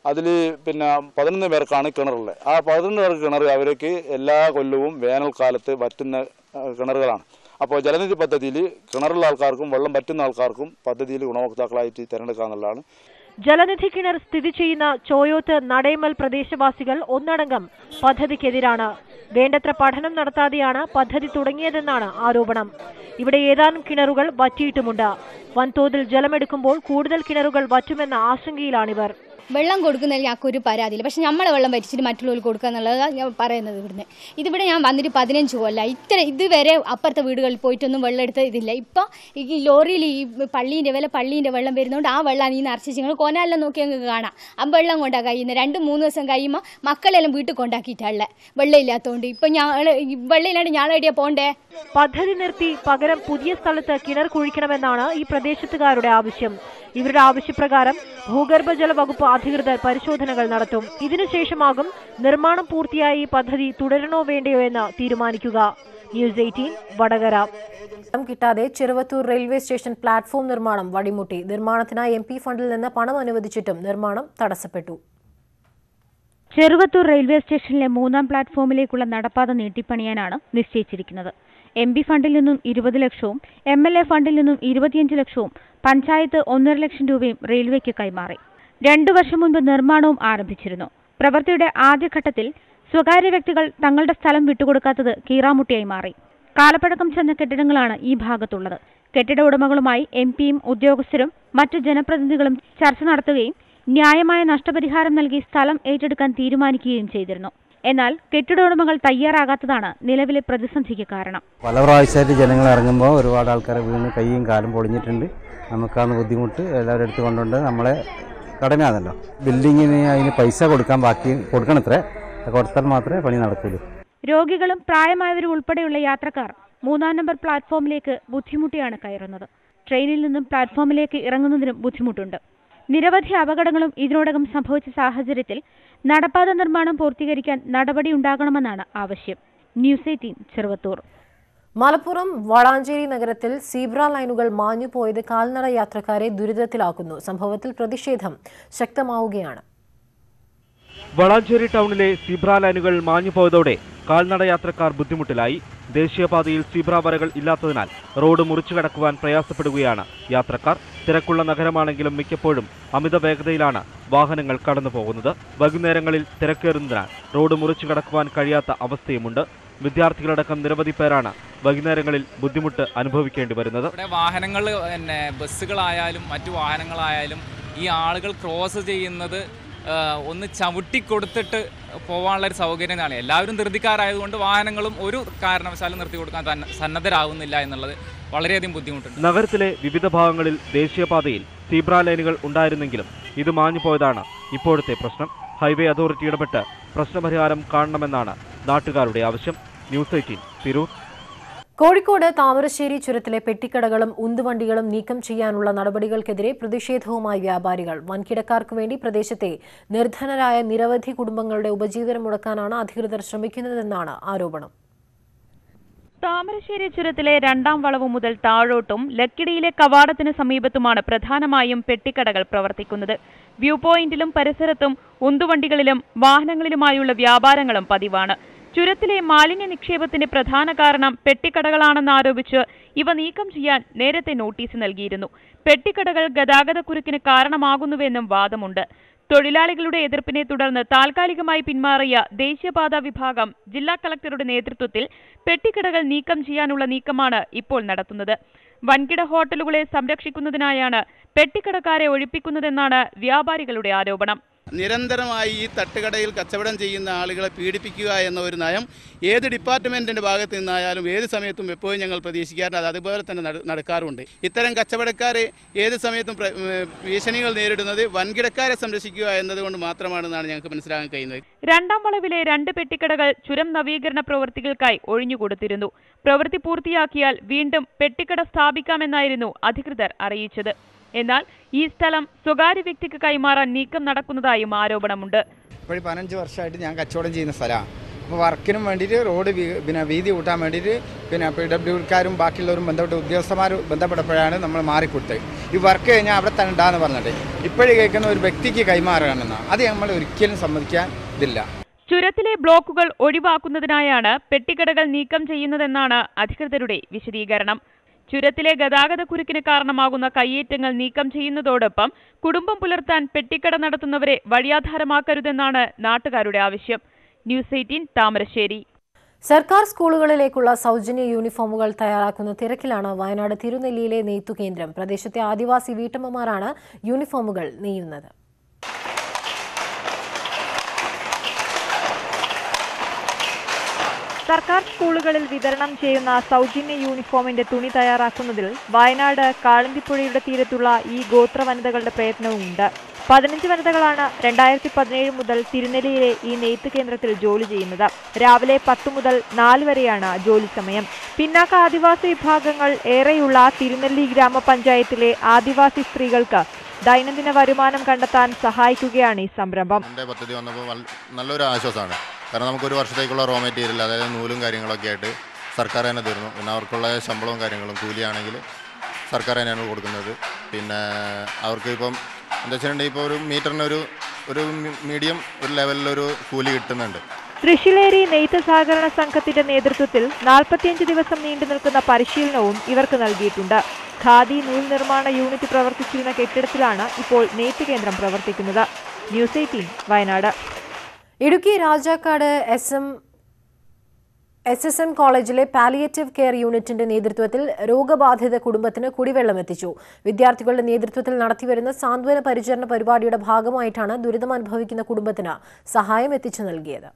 അതിൽ പിന്നെ പതിനൊന്ന് പേർക്കാണ് കിണറുള്ളത്. ആ പതിനൊന്ന് പേർക്ക് കിണർ അവർക്ക് എല്ലാ കൊല്ലവും വേനൽക്കാലത്ത് വറ്റുന്ന കിണറുകളാണ്. അപ്പോൾ ജലനിധി പദ്ധതിയിൽ കിണറുള്ള ആൾക്കാർക്കും വെള്ളം പറ്റുന്ന ആൾക്കാർക്കും പദ്ധതിയിൽ ഗുണഭോക്താക്കളായിട്ട് തിരഞ്ഞെടുക്കുക എന്നുള്ളതാണ്. ജലനിധി കിണർ സ്ഥിതി ചെയ്യുന്ന ചോയോത്ത് നടേമൽ പ്രദേശവാസികൾ ഒന്നടങ്കം പദ്ധതിക്കെതിരാണ്. വേണ്ടത്ര പഠനം നടത്താതെയാണ് പദ്ധതി തുടങ്ങിയതെന്നാണ് ആരോപണം. ഇവിടെ ഏതാനും കിണറുകൾ വറ്റിയിട്ടുമുണ്ട്. വൻതോതിൽ ജലമെടുക്കുമ്പോൾ കൂടുതൽ കിണറുകൾ വറ്റുമെന്ന ആശങ്കയിലാണിവർ. വെള്ളം കൊടുക്കുന്നതിൽ ഞങ്ങൾക്കൊരു പരാതിയില്ല പക്ഷെ നമ്മളെ വെള്ളം വരിച്ചിട്ട് മറ്റുള്ളവർക്ക് കൊടുക്കുക എന്നുള്ളതാണ് ഞാൻ പറയുന്നത് ഇവിടുന്ന്. ഇതിവിടെ ഞാൻ വന്നിട്ട് പതിനഞ്ച് കൊല്ലം. ഇത്ര ഇതുവരെ അപ്പുറത്തെ വീടുകളിൽ പോയിട്ടൊന്നും വെള്ളം എടുത്ത ഇതില്ല. ഇപ്പോൾ ഈ ലോറിയിൽ ഈ പള്ളീന്റെ വില പള്ളീന്റെ വെള്ളം വരുന്നതുകൊണ്ട് ആ വെള്ളം ഈ നിറച്ച് നിങ്ങൾ കൊനാലെല്ലാം നോക്കി ഞങ്ങൾക്ക് കാണാം. ആ വെള്ളം കൊണ്ടാണ് കഴിയുന്നത് രണ്ട് മൂന്ന് ദിവസം കഴിയുമ്പോൾ മക്കളെല്ലാം വീട്ടിൽ കൊണ്ടാക്കിയിട്ടുള്ള വെള്ളം ഇല്ലാത്തതുകൊണ്ട് ഇപ്പം ഞങ്ങൾ വെള്ളമില്ലാണ്ട് ഞാൻ എടിയാ പോണ്ടേ? പദ്ധതി നിർത്തി പകരം പുതിയ സ്ഥലത്ത് കിണർ കുഴിക്കണമെന്നാണ് ഈ പ്രദേശത്തുകാരുടെ ആവശ്യം. ഇവരുടെ ആവശ്യപ്രകാരം ഭൂഗർഭജല വകുപ്പ് അധികൃതർ പരിശോധനകൾ നടത്തും. ഇതിനുശേഷമാകും നിർമ്മാണം പൂർത്തിയായി പദ്ധതി തുടരണോ വേണ്ടയോ എന്ന് തീരുമാനിക്കുക. News eighteen Vadakara. കിട്ടാതെ ചെറുവത്തൂർ റെയിൽവേ സ്റ്റേഷൻ പ്ലാറ്റ്ഫോം നിർമ്മാണം വടിമുട്ടി. നിർമ്മാണത്തിനായി എം പി ഫണ്ടിൽ നിന്ന് പണം അനുവദിച്ചിട്ടും നിർമ്മാണം തടസ്സപ്പെട്ടു. ചെറുവത്തൂർ റെയിൽവേ സ്റ്റേഷനിലെ മൂന്നാം പ്ലാറ്റ്ഫോമിലേക്കുള്ള നടപ്പാത നീട്ടിപ്പണിയാനാണ് നിശ്ചയിച്ചിരിക്കുന്നത്. എം പി ഫണ്ടിൽ നിന്നും ഇരുപത് ലക്ഷവും എം എൽ എ ഫണ്ടിൽ നിന്നും ഇരുപത്തിയഞ്ച് ലക്ഷവും പഞ്ചായത്ത് ഒന്നര ലക്ഷം രൂപയും റെയിൽവേക്ക് കൈമാറി. രണ്ടു വർഷം മുൻപ് നിർമ്മാണവും ആരംഭിച്ചിരുന്നു. പ്രവൃത്തിയുടെ ആദ്യഘട്ടത്തിൽ സ്വകാര്യ വ്യക്തികൾ തങ്ങളുടെ സ്ഥലം വിട്ടുകൊടുക്കാത്തത് കീറാമുട്ടിയായി മാറി. കാലപ്പഴക്കം ചെന്ന കെട്ടിടങ്ങളാണ് ഈ ഭാഗത്തുള്ളത്. കെട്ടിട ഉടമകളുമായി എം പിയും ഉദ്യോഗസ്ഥരും മറ്റു ജനപ്രതിനിധികളും ചർച്ച നടത്തുകയും ന്യായമായ നഷ്ടപരിഹാരം നൽകി സ്ഥലം ഏറ്റെടുക്കാൻ തീരുമാനിക്കുകയും ചെയ്തിരുന്നു. എന്നാൽ കെട്ടിട ഉടമകൾ തയ്യാറാകാത്തതാണ് നിലവിലെ പ്രതിസന്ധിക്ക് കാരണം. പല പ്രാവശ്യമായിട്ട് ജനങ്ങൾ ഇറങ്ങുമ്പോൾ ഒരുപാട് ആൾക്കാരെ വീണ് കൈയും കാലും പൊളിഞ്ഞിട്ടുണ്ട്. നമുക്കാണ് ബുദ്ധിമുട്ട്. എല്ലാവരും എടുത്തുകൊണ്ടുണ്ട് നമ്മളെ കടമയാണല്ലോ. ബിൽഡിങ്ങിന് അതിന് പൈസ കൊടുക്കാൻ ബാക്കി കൊടുക്കണത്രേ. കൊടുത്താൽ മാത്രമേ പണി നടക്കുള്ളൂ. രോഗികളും പ്രായമായവരും ഉൾപ്പെടെയുള്ള യാത്രക്കാർ മൂന്നാം നമ്പർ പ്ലാറ്റ്ഫോമിലേക്ക് ബുദ്ധിമുട്ടിയാണ് കയറുന്നത്. ട്രെയിനിൽ നിന്നും പ്ലാറ്റ്ഫോമിലേക്ക് ഇറങ്ങുന്നതിനും ബുദ്ധിമുട്ടുണ്ട്. നിരവധി അപകടങ്ങളും ഇതിനോടകം സംഭവിച്ച സാഹചര്യത്തിൽ നടപ്പാത നിർമ്മാണം പൂർത്തീകരിക്കാൻ നടപടിയുണ്ടാകണമെന്നാണ് ആവശ്യം. News eighteen Cheruvathur. Malappuram Valanchery നഗരത്തിൽ സീബ്ര ലൈനുകൾ മാഞ്ഞുപോയത് കാൽനട യാത്രക്കാരെ ദുരിതത്തിലാക്കുന്നു. സംഭവത്തിൽ പ്രതിഷേധം ശക്തമാവുകയാണ്. വളാഞ്ചേരി ടൗണിലെ സീബ്ര ലൈനുകൾ മാഞ്ഞുപോയതോടെ കാൽനട യാത്രക്കാർ ബുദ്ധിമുട്ടിലായി. ദേശീയപാതയിൽ സീബ്ര വരകൾ ഇല്ലാത്തതിനാൽ റോഡ് മുറിച്ചു കടക്കുവാൻ പ്രയാസപ്പെടുകയാണ്. യാത്രക്കാർ തിരക്കുള്ള നഗരമാണെങ്കിലും മിക്കപ്പോഴും അമിത വേഗതയിലാണ് വാഹനങ്ങൾ കടന്നു പോകുന്നത് വൈകുന്നേരങ്ങളിൽ തിരക്കേറുന്നതിനാൽ റോഡ് മുറിച്ചു കടക്കുവാൻ കഴിയാത്ത അവസ്ഥയുമുണ്ട്. വിദ്യാർത്ഥികളടക്കം നിരവധി പേരാണ് വൈകുന്നേരങ്ങളിൽ ബുദ്ധിമുട്ട് അനുഭവിക്കേണ്ടി വരുന്നത്. ഇവിടെ വാഹനങ്ങൾ പിന്നെ ബസ്സുകളായാലും മറ്റു വാഹനങ്ങളായാലും ഈ ആളുകൾ ക്രോസ് ചെയ്യുന്നത് ഒന്ന് ചവിട്ടി കൊടുത്തിട്ട് പോകാനുള്ള ഒരു സൗകര്യമാണ് എല്ലാവരും ധൃതിക്കാരായതുകൊണ്ട് വാഹനങ്ങളും ഒരു കാരണവശാലും നിർത്തി കൊടുക്കാൻ തന്നെ സന്നദ്ധരാകുന്നില്ല എന്നുള്ളത് വളരെയധികം ബുദ്ധിമുട്ടുണ്ട്. നഗരത്തിലെ വിവിധ ഭാഗങ്ങളിൽ ദേശീയപാതയിൽ സീബ്ര ലൈനുകൾ ഉണ്ടായിരുന്നെങ്കിലും ഇത് മാഞ്ഞു പോയതാണ് ഇപ്പോഴത്തെ പ്രശ്നം. ഹൈവേ അതോറിറ്റി ഇടപെട്ട് പ്രശ്നപരിഹാരം കാണണമെന്നാണ് നാട്ടുകാരുടെ ആവശ്യം. News eighteen Tirur. Kozhikode Thamarassery ചുരത്തിലെ പെട്ടിക്കടകളും ഉന്തുവണ്ടികളും നീക്കം ചെയ്യാനുള്ള നടപടികൾക്കെതിരെ പ്രതിഷേധവുമായി വ്യാപാരികൾ. വൻകിടക്കാർക്ക് വേണ്ടി പ്രദേശത്തെ നിർധനരായ നിരവധി കുടുംബങ്ങളുടെ ഉപജീവനം മുടക്കാനാണ് അധികൃതർ ശ്രമിക്കുന്നതെന്നാണ് ആരോപണം. താമരശ്ശേരി ചുരത്തിലെ രണ്ടാം വളവ് മുതൽ താഴോട്ടും ലക്കിടിയിലെ കവാടത്തിന് സമീപത്തുമാണ് പ്രധാനമായും പെട്ടിക്കടകൾ പ്രവർത്തിക്കുന്നത്. വ്യൂ പോയിന്റിലും പരിസരത്തും ഉന്തുവണ്ടികളിലും വാഹനങ്ങളിലുമായുള്ള വ്യാപാരങ്ങളും പതിവാണ്. ചുരത്തിലെ മാലിന്യ നിക്ഷേപത്തിന്റെ പ്രധാന കാരണം പെട്ടിക്കടകളാണെന്ന് ആരോപിച്ച് ഇവ നീക്കം ചെയ്യാൻ നേരത്തെ നോട്ടീസ് നൽകിയിരുന്നു. പെട്ടിക്കടകൾ ഗതാഗതക്കുരുക്കിന് കാരണമാകുന്നുവെന്നും വാദമുണ്ട്. തൊഴിലാളികളുടെ എതിർപ്പിനെ തുടർന്ന് താൽക്കാലികമായി പിന്മാറിയ ദേശീയപാത വിഭാഗം ജില്ലാ കളക്ടറുടെ നേതൃത്വത്തിൽ പെട്ടിക്കടകൾ നീക്കം ചെയ്യാനുള്ള നീക്കമാണ് ഇപ്പോൾ നടത്തുന്നത്. വൻകിട ഹോട്ടലുകളെ സംരക്ഷിക്കുന്നതിനായാണ് പെട്ടിക്കടക്കാരെ ഒഴിപ്പിക്കുന്നതെന്നാണ് വ്യാപാരികളുടെ ആരോപണം. നിരന്തരമായി ഈ തട്ടുകടയിൽ കച്ചവടം ചെയ്യുന്ന ആളുകളെ പീഡിപ്പിക്കുക എന്ന ഒരു നയം ഏത് ഡിപ്പാർട്ട്മെന്റിന്റെ ഭാഗത്ത് നിന്നായാലും ഏത് സമയത്തും എപ്പോഴും ഞങ്ങൾ പ്രതീക്ഷിക്കാറുണ്ട്. അത് അതുപോലെ തന്നെ നടക്കാറുണ്ട്. ഇത്തരം കച്ചവടക്കാർ ഏത് സമയത്തും ഭീഷണികൾ നേരിടുന്നത് വൻകിടക്കാരെ സംരക്ഷിക്കുക എന്നതുകൊണ്ട് മാത്രമാണെന്നാണ് ഞങ്ങൾക്ക് മനസ്സിലാക്കാൻ കഴിയുന്നത്. രണ്ടാം വളവിലെ രണ്ട് പെട്ടിക്കടകൾ ചുരം നവീകരണ പ്രവൃത്തികൾക്കായി ഒഴിഞ്ഞുകൊടുത്തിരുന്നു പ്രവൃത്തി പൂർത്തിയാക്കിയാൽ വീണ്ടും പെട്ടിക്കട സ്ഥാപിക്കാമെന്നായിരുന്നു അധികൃതർ അറിയിച്ചത്. എന്നാൽ ഈ സ്ഥലം സ്വകാര്യ വ്യക്തിക്ക് കൈമാറാൻ നീക്കം നടക്കുന്നതായും ആരോപണമുണ്ട്. ഇപ്പോഴും പതിനഞ്ച് വർഷമായിട്ട് ഞാൻ കച്ചവടം ചെയ്യുന്ന സ്ഥലമാണ് അപ്പോൾ വർക്കിനും വേണ്ടിയിട്ട് റോഡ് പിന്നെ വീതി കൂട്ടാൻ വേണ്ടിയിട്ട് പിന്നെ പി ഡബ്ല്യുക്കാരും ബാക്കിയുള്ളവരും ബന്ധപ്പെട്ട ഉദ്യോഗസ്ഥന്മാർ ബന്ധപ്പെട്ടപ്പോഴാണ് നമ്മൾ മാറിക്കൊടുത്തത്. ഈ വർക്ക് കഴിഞ്ഞാൽ അവിടെ തന്നെ ഉണ്ടാന്ന് പറഞ്ഞിട്ട്. ഇപ്പോഴും കേൾക്കുന്ന ഒരു വ്യക്തിക്ക് കൈമാറുകയാണെന്നാണ് അത് നമ്മൾ ഒരിക്കലും സമ്മതിക്കാൻ ഇതില്ല. ചുരത്തിലെ ബ്ലോക്കുകൾ ഒഴിവാക്കുന്നതിനായാണ് പെട്ടിക്കടകൾ നീക്കം ചെയ്യുന്നതെന്നാണ് അധികൃതരുടെ വിശദീകരണം. ചുരത്തിലെ ഗതാഗത കുരുക്കിന് കാരണമാകുന്ന കയ്യേറ്റങ്ങൾ നീക്കം ചെയ്യുന്നതോടൊപ്പം കുടുംബം പുലർത്താൻ പെട്ടിക്കട നടത്തുന്നവരെ വഴിയാധാരമാക്കരുതെന്നാണ് നാട്ടുകാരുടെ ആവശ്യം. News eighteen Thamarassery. സർക്കാർ സ്കൂളുകളിലേക്കുള്ള സൗജന്യ യൂണിഫോമുകൾ തയ്യാറാക്കുന്ന തിരക്കിലാണ് വയനാട് തിരുനെല്ലിയിലെ നെയ്ത്തു കേന്ദ്രം പ്രദേശത്തെ ആദിവാസി വീട്ടമ്മമാരാണ് യൂണിഫോമുകൾ നെയ്യുന്നത്. സർക്കാർ സ്കൂളുകളിൽ വിതരണം ചെയ്യുന്ന സൗജന്യ യൂണിഫോമിന്റെ തുണി തയ്യാറാക്കുന്നതിൽ വയനാട് കാളന്തിപ്പുഴയുടെ തീരത്തുള്ള ഈ ഗോത്ര വനിതകളുടെ പ്രയത്നവുമുണ്ട്. പതിനഞ്ച് വനിതകളാണ് രണ്ടായിരത്തി പതിനേഴ് മുതൽ തിരുനെല്ലിയിലെ ഈ നെയ്ത്ത് കേന്ദ്രത്തിൽ ജോലി ചെയ്യുന്നത്. രാവിലെ പത്ത് മുതൽ നാല് വരെയാണ് ജോലി സമയം. പിന്നാക്ക ആദിവാസി വിഭാഗങ്ങൾ ഏറെയുള്ള തിരുനെല്ലി ഗ്രാമപഞ്ചായത്തിലെ ആദിവാസി സ്ത്രീകൾക്ക് ദൈനംദിന വരുമാനം കണ്ടെത്താൻ സഹായിക്കുകയാണ് ഈ സംരംഭം. എന്റെ പദ്ധതി വന്നപ്പോൾ നല്ലൊരു ആശ്വാസമാണ്. കാരണം നമുക്കൊരു വർഷത്തേക്കുള്ള റോ മെറ്റീരിയൽ അതായത് നൂലും കാര്യങ്ങളൊക്കെ ആയിട്ട് സർക്കാർ തന്നെ തരുന്നു പിന്നെ അവർക്കുള്ള ശമ്പളവും കാര്യങ്ങളും കൂലിയാണെങ്കിൽ സർക്കാർ തന്നെയാണ് കൊടുക്കുന്നത്. പിന്നെ അവർക്ക് ഇപ്പം എന്താ വെച്ചിട്ടുണ്ടെങ്കിൽ ഇപ്പോൾ ഒരു മീറ്ററിന് ഒരു ഒരു മീഡിയം ഒരു ലെവലിലൊരു കൂലി കിട്ടുന്നുണ്ട്. തൃശ്ശിലേരി നെയ്ത്ത് സഹകരണ സംഘത്തിന്റെ നേതൃത്വത്തിൽ നാൽപ്പത്തിയഞ്ച് ദിവസം നീണ്ടു നിൽക്കുന്ന പരിശീലനവും ഇവർക്ക് നൽകിയിട്ടുണ്ട്. ഖാദി നൂൽ നിർമ്മാണ യൂണിറ്റ് പ്രവർത്തിച്ചിരുന്ന കെട്ടിടത്തിലാണ് ഇപ്പോൾ നെയ്ത്ത് കേന്ദ്രം പ്രവർത്തിക്കുന്നത്. News eighteen Wayanad. Idukki Rajakkad S M S S M കോളേജിലെ പാലിയേറ്റീവ് കെയർ യൂണിറ്റിന്റെ നേതൃത്വത്തിൽ രോഗബാധിത കുടുംബത്തിന് കുടിവെള്ളം എത്തിച്ചു. വിദ്യാർത്ഥികളുടെ നേതൃത്വത്തിൽ നടത്തിവരുന്ന സാന്ത്വന പരിചരണ പരിപാടിയുടെ ഭാഗമായിട്ടാണ് ദുരിതമനുഭവിക്കുന്ന കുടുംബത്തിന് സഹായം എത്തിച്ചു നൽകിയത്.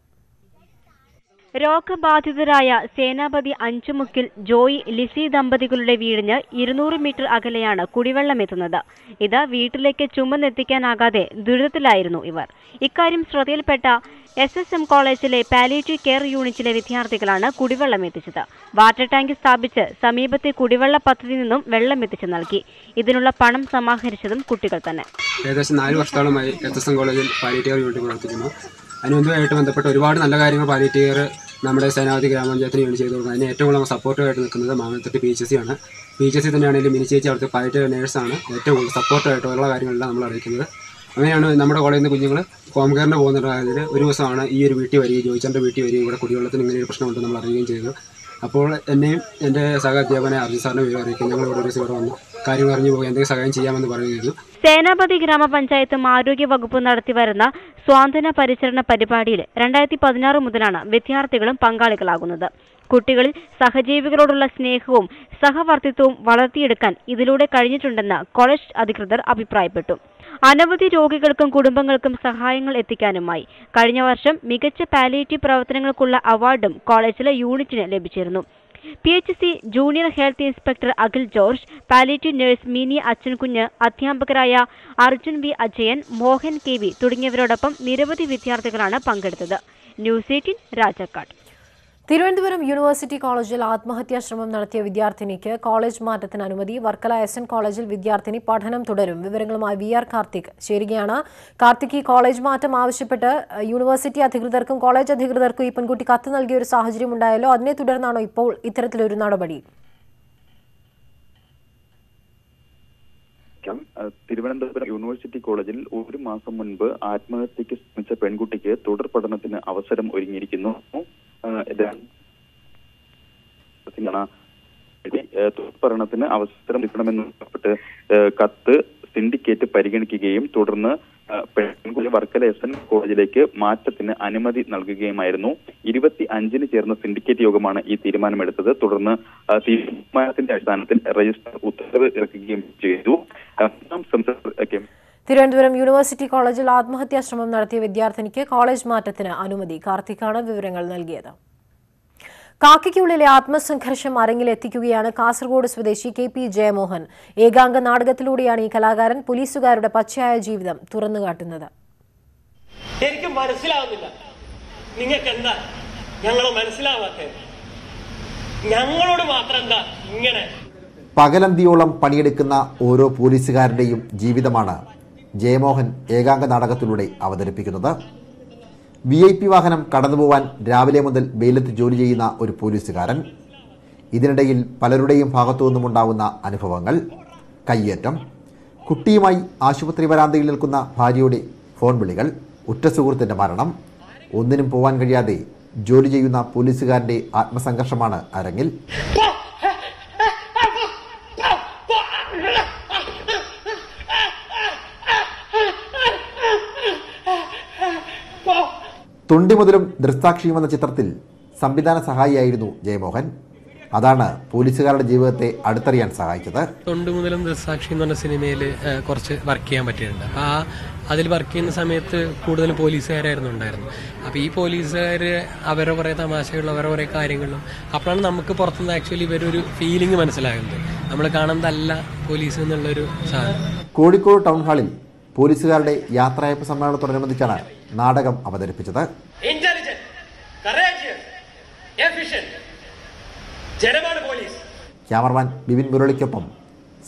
രോഗബാധിതരായ സേനാപതി അഞ്ചുമുക്കിൽ ജോയി ലിസി ദമ്പതികളുടെ വീടിന് ഇരുന്നൂറ് മീറ്റർ അകലെയാണ് കുടിവെള്ളം എത്തുന്നത്. ഇത് വീട്ടിലേക്ക് ചുമന്നെത്തിക്കാനാകാതെ ദുരിതത്തിലായിരുന്നു ഇവർ. ഇക്കാര്യം ശ്രദ്ധയിൽപ്പെട്ട എസ് എസ് എം കോളേജിലെ പാലിയേറ്റീവ് കെയർ യൂണിറ്റിലെ വിദ്യാർത്ഥികളാണ് കുടിവെള്ളം എത്തിച്ചത്. വാട്ടർ ടാങ്ക് സ്ഥാപിച്ച് സമീപത്തെ കുടിവെള്ള പദ്ധതി നിന്നും വെള്ളം എത്തിച്ചു നൽകി. ഇതിനുള്ള പണം സമാഹരിച്ചതും കുട്ടികൾ തന്നെ. ഏകദേശം നാല് വർഷത്തോളമായി എസ് എസ് എം കോളേജിൽ പാലിയേറ്റീവ് യൂണിറ്റ് പ്രവർത്തിക്കുന്നു. അനുബന്ധമായിട്ട് ബന്ധപ്പെട്ട് ഒരുപാട് നല്ല കാര്യങ്ങൾ പാലിയേറ്റീവ് നമ്മുടെ സേനാവതി ഗ്രാമപഞ്ചായത്തിന് വേണ്ടി ചെയ്തു കൊടുക്കുന്നത്. അതിന് ഏറ്റവും കൂടുതൽ സപ്പോർട്ടായിട്ട് നിൽക്കുന്നത് മാങ്ങത്തൊട്ട് പി എച്ച് സി ആണ്. പി എച്ച് സി തന്നെയാണെങ്കിലും മിനി ചേച്ചി അവിടുത്തെ പാലിയേറ്റീവ് നേഴ്സാണ് ഏറ്റവും കൂടുതൽ സപ്പോർട്ടായിട്ടുള്ള കാര്യങ്ങളെല്ലാം നമ്മൾ അറിയിക്കുന്നത്. അങ്ങനെയാണ് നമ്മുടെ കോളേജിൽ നിന്ന് കുഞ്ഞുങ്ങൾ ഹോം കെയറിന് പോകുന്നതിൽ ഒരു ദിവസമാണ് ഈ ഒരു വീട്ടിൽ വരികയും ജോയിച്ചന്റെ വീട്ടിൽ വരികയും ഇവിടെ കുടിവെള്ളത്തിന് ഇങ്ങനെ ഒരു പ്രശ്നമുണ്ട് നമ്മൾ അറിയുകയും ചെയ്തു അപ്പോൾ എന്നെയും എന്റെ സഹ അർജി സാറിനെ വിവരം അറിയിക്കും ഞങ്ങൾ ഇവിടെ ഒരു ദിവസം ഇവിടെ വന്നു. കാര്യങ്ങൾ അറിഞ്ഞു പോകുക എന്തെങ്കിലും സഹായം ചെയ്യാമെന്ന് പറയുകയായിരുന്നു. സേനാപതി ഗ്രാമപഞ്ചായത്തും ആരോഗ്യ വകുപ്പും നടത്തിവരുന്ന സ്വാന്തന പരിചരണ പരിപാടിയിൽ രണ്ടായിരത്തി പതിനാറ് മുതലാണ് വിദ്യാർത്ഥികളും പങ്കാളികളാകുന്നത്. കുട്ടികളിൽ സഹജീവികളോടുള്ള സ്നേഹവും സഹവർത്തിത്വവും വളർത്തിയെടുക്കാൻ ഇതിലൂടെ കഴിഞ്ഞിട്ടുണ്ടെന്ന് കോളേജ് അധികൃതർ അഭിപ്രായപ്പെട്ടു. അനവധി രോഗികൾക്കും കുടുംബങ്ങൾക്കും സഹായങ്ങൾ എത്തിക്കാനുമായി കഴിഞ്ഞ വർഷം മികച്ച പാലിയേറ്റീവ് പ്രവർത്തനങ്ങൾക്കുള്ള അവാർഡും കോളേജിലെ യൂണിറ്റിന് ലഭിച്ചിരുന്നു. P H C junior health inspector Akhil George palliative nurse Mini Achankunju അധ്യാപകരായ Arjun V Ajayan Mohan K V തുടങ്ങിയവരോടൊപ്പം നിരവധി വിദ്യാർത്ഥികളാണ് പങ്കെടുത്തത്. News eighteen Rajakkad Thiruvananthapuram university കോളേജിൽ ആത്മഹത്യാ ശ്രമം നടത്തിയ വിദ്യാർത്ഥിനിക്ക് കോളേജ് മാറ്റത്തിന് അനുമതി. വർക്കല എസ് എൻ കോളേജിൽ വിദ്യാർത്ഥിനി പഠനം തുടരും. വിവരങ്ങളുമായി വി ആർ കാർത്തിക് ചേരുകയാണ്. കാർത്തിക് ഈ കോളേജ് മാറ്റം ആവശ്യപ്പെട്ട് യൂണിവേഴ്സിറ്റി അധികൃതർക്കും കോളേജ് അധികൃതർക്കും ഈ പെൺകുട്ടി കത്ത് നൽകിയ ഒരു സാഹചര്യം ഉണ്ടായല്ലോ. അതിനെ തുടർന്നാണോ ഇപ്പോൾ ഇത്തരത്തിലൊരു നടപടി. തിരുവനന്തപുരം യൂണിവേഴ്സിറ്റി കോളേജിൽ ഒരു മാസം മുൻപ് ആത്മഹത്യക്ക് ശ്രമിച്ച പെൺകുട്ടിക്ക് തുടർ പഠനത്തിന് അവസരം ഒരുങ്ങിയിരിക്കുന്നു. അഹ് രണ്ട് ാണ് തുടർ പഠനത്തിന് അവസരം കിട്ടണമെന്ന് ആവശ്യപ്പെട്ട് കത്ത് സിൻഡിക്കേറ്റ് പരിഗണിക്കുകയും തുടർന്ന് പെൺകുട്ടി വർക്കല എസ് എൻ കോളേജിലേക്ക് മാറ്റത്തിന് അനുമതി നൽകുകയുമായിരുന്നു. ഇരുപത്തി അഞ്ചിന് ചേർന്ന സിൻഡിക്കേറ്റ് യോഗമാണ് ഈ തീരുമാനമെടുത്തത്. തുടർന്ന് തീരുമാനത്തിന്റെ അടിസ്ഥാനത്തിൽ രജിസ്റ്റർ ഉത്തരവ് ഇറക്കുകയും ചെയ്തു. ഒക്കെ തിരുവനന്തപുരം യൂണിവേഴ്സിറ്റി കോളേജിൽ ആത്മഹത്യാ ശ്രമം നടത്തിയ വിദ്യാർത്ഥിനിക്ക് കോളേജ് മാറ്റത്തിന് അനുമതി. കാർത്തിക്കാണ് വിവരങ്ങൾ നൽകിയത്. കാക്കിക്കുള്ളിലെ ആത്മസംഘർഷം അരങ്ങിലെത്തിക്കുകയാണ് കാസർഗോഡ് സ്വദേശി കെ പി ജയമോഹൻ. ഏകാംഗ നാടകത്തിലൂടെയാണ് ഈ കലാകാരൻ പോലീസുകാരുടെ പച്ചയായ ജീവിതം തുറന്നുകാട്ടുന്നത്. എനിക്ക് മനസ്സിലാവുന്നില്ല. നിങ്ങൾക്ക് എന്താ ഞങ്ങൾ മനസ്സിലാവാത്തത്? ഞങ്ങളോട് മാത്രം എന്താ ഇങ്ങനെ? പകലന്തിയോളം പണിയെടുക്കുന്ന ഓരോ പോലീസുകാരുടെയും ജീവിതമാണ് ജയമോഹൻ ഏകാംഗ നാടകത്തിലൂടെ അവതരിപ്പിക്കുന്നത്. വി ഐ പി വാഹനം കടന്നുപോവാൻ രാവിലെ മുതൽ വെയിലത്ത് ജോലി ചെയ്യുന്ന ഒരു പോലീസുകാരൻ. ഇതിനിടയിൽ പലരുടെയും ഭാഗത്തു നിന്നുമുണ്ടാവുന്ന അനുഭവങ്ങൾ. കയ്യേറ്റം. കുട്ടിയുമായി ആശുപത്രി വരാന്തയിൽ നിൽക്കുന്ന ഭാര്യയുടെ ഫോൺ വിളികൾ. ഉറ്റ സുഹൃത്തിന്റെ മരണം. ഒന്നിനും പോവാൻ കഴിയാതെ ജോലി ചെയ്യുന്ന പോലീസുകാരന്റെ ആത്മസംഘർഷമാണ് അരങ്ങിൽ. തൊണ്ടി മുതലും ദൃക്സാക്ഷിയും എന്ന ചിത്രത്തിൽ സംവിധാന സഹായിയായിരുന്നു ജയമോഹൻ. അതാണ് പോലീസുകാരുടെ ജീവിതത്തെ അടുത്തറിയാൻ സഹായിച്ചത്. തൊണ്ട് മുതലും ദൃസാക്ഷി എന്ന് പറഞ്ഞ സിനിമയിൽ കുറച്ച് വർക്ക് ചെയ്യാൻ പറ്റിയിട്ടുണ്ട്. ആ അതിൽ വർക്ക് ചെയ്യുന്ന സമയത്ത് കൂടുതൽ പോലീസുകാരായിരുന്നു ഉണ്ടായിരുന്നു അപ്പോൾ ഈ പോലീസുകാർ അവരെ കുറേ തമാശകളും അവരെ കുറേ കാര്യങ്ങളും അപ്പോഴാണ് നമുക്ക് പുറത്തുനിന്ന് ആക്ച്വലി ഇവരൊരു ഫീലിംഗ് മനസ്സിലാകുന്നത്. നമ്മൾ കാണുന്നതല്ല പോലീസ് എന്നുള്ളൊരു സാധനം. കോഴിക്കോട് ടൗൺ ഹാളിൽ പോലീസുകാരുടെ യാത്രയപ്പ് സമ്മേളനത്തോടനുബന്ധിച്ചാണ് നാടകം അവതരിപ്പിച്ചത് ഇന്റലിജന്റ് കറേജിയസ് എഫിഷ്യന്റ് ജനമാണ് പോലീസ്. ക്യാമറമാൻ ബിപിൻ മുരളിക്കൊപ്പം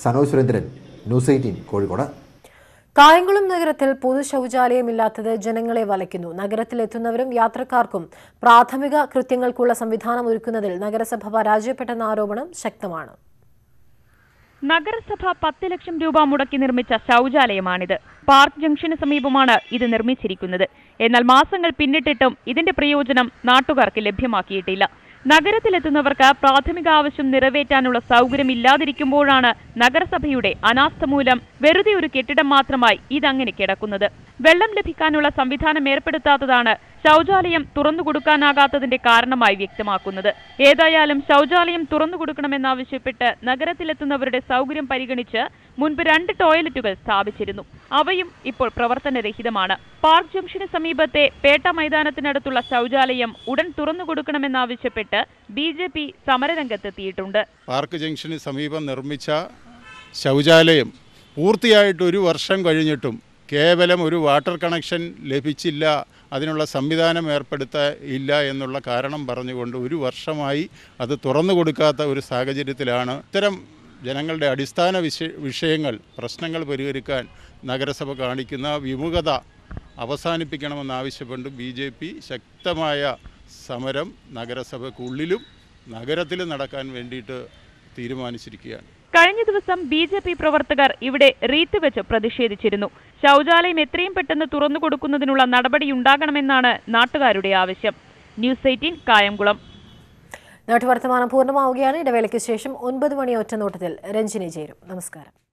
സനോജ് സുരേന്ദ്രൻ ന്യൂസ് എയ്റ്റീൻ കോഴിക്കോട്. കായംകുളം നഗരത്തിൽ പൊതു ശൗചാലയമില്ലാത്തത് ജനങ്ങളെ വലയ്ക്കുന്നു. നഗരത്തിലെത്തുന്നവരും യാത്രക്കാർക്കും പ്രാഥമിക കൃത്യങ്ങൾക്കുള്ള സംവിധാനം ഒരുക്കുന്നതിൽ നഗരസഭ പരാജയപ്പെട്ടെന്ന ആരോപണം ശക്തമാണ്. നഗരസഭ പത്ത് ലക്ഷം രൂപ മുടക്കി നിർമ്മിച്ച ശൗചാലയമാണിത്. പാർക്ക് ജംഗ്ഷന് സമീപമാണ് ഇത് നിർമ്മിച്ചിരിക്കുന്നത്. എന്നാൽ മാസങ്ങൾ പിന്നിട്ടിട്ടും ഇതിന്റെ പ്രയോജനം നാട്ടുകാർക്ക് ലഭ്യമാക്കിയിട്ടില്ല. നഗരത്തിലെത്തുന്നവർക്ക് പ്രാഥമിക ആവശ്യം നിറവേറ്റാനുള്ള സൗകര്യമില്ലാതിരിക്കുമ്പോഴാണ് നഗരസഭയുടെ അനാസ്ഥ മൂലം വെറുതെ ഒരു കെട്ടിടം മാത്രമായി ഇതങ്ങനെ കിടക്കുന്നത്. വെള്ളം ലഭിക്കാനുള്ള സംവിധാനം ഏർപ്പെടുത്താത്തതാണ് ശൗചാലയം തുറന്നുകൊടുക്കാനാകാത്തതിന്റെ കാരണമായി വ്യക്തമാക്കുന്നത്. ഏതായാലും ശൗചാലയം തുറന്നുകൊടുക്കണമെന്നാവശ്യപ്പെട്ട് നഗരത്തിലെത്തുന്നവരുടെ സൗകര്യം പരിഗണിച്ച് മുൻപ് രണ്ട് ടോയ്ലറ്റുകൾ സ്ഥാപിച്ചിരുന്നു. അവയും ഇപ്പോൾ പ്രവർത്തനരഹിതമാണ്. പാർക്ക് ജംഗ്ഷന് സമീപത്തെ പേട്ട മൈതാനത്തിനടുത്തുള്ള ശൗചാലയം ഉടൻ തുറന്നുകൊടുക്കണമെന്നാവശ്യപ്പെട്ട് ബി ജെ പി സമരരംഗത്തെത്തിയിട്ടുണ്ട്. പാർക്ക് ജംഗ്ഷന് സമീപം നിർമ്മിച്ച ശൗചാലയം പൂർത്തിയായിട്ട് ഒരു വർഷം കഴിഞ്ഞിട്ടും കേവലം ഒരു വാട്ടർ കണക്ഷൻ ലഭിച്ചില്ല അതിനുള്ള സംവിധാനം ഏർപ്പെടുത്ത ഇല്ല എന്നുള്ള കാരണം പറഞ്ഞുകൊണ്ട് ഒരു വർഷമായി അത് തുറന്നു കൊടുക്കാത്ത ഒരു സാഹചര്യത്തിലാണ് ഇത്തരം ജനങ്ങളുടെ അടിസ്ഥാന വിഷ വിഷയങ്ങൾ പ്രശ്നങ്ങൾ പരിഹരിക്കാൻ നഗരസഭ കാണിക്കുന്ന വിമുഖത അവസാനിപ്പിക്കണമെന്നാവശ്യപ്പെട്ട് ബി ജെ പി ശക്തമായ സമരം നഗരസഭക്കുള്ളിലും നഗരത്തിലും നടക്കാൻ വേണ്ടിയിട്ട് തീരുമാനിച്ചിരിക്കുകയാണ്. കഴിഞ്ഞ ദിവസം ബി ജെ പി പ്രവർത്തകർ ഇവിടെ റീത്ത് വെച്ച് പ്രതിഷേധിച്ചിരുന്നു. ശൗചാലയം എത്രയും പെട്ടെന്ന് തുറന്നു കൊടുക്കുന്നതിനുള്ള നടപടിയുണ്ടാകണമെന്നാണ് നാട്ടുകാരുടെ ആവശ്യം. News eighteen Kayamkulam. നാട്ടുവർത്തമാനം പൂർണമാവുകയാണ്. ഇടവേളയ്ക്ക് ശേഷം ഒൻപത് മണി ഒറ്റനോട്ടത്തിൽ രഞ്ജിനി ചേരും. നമസ്കാരം.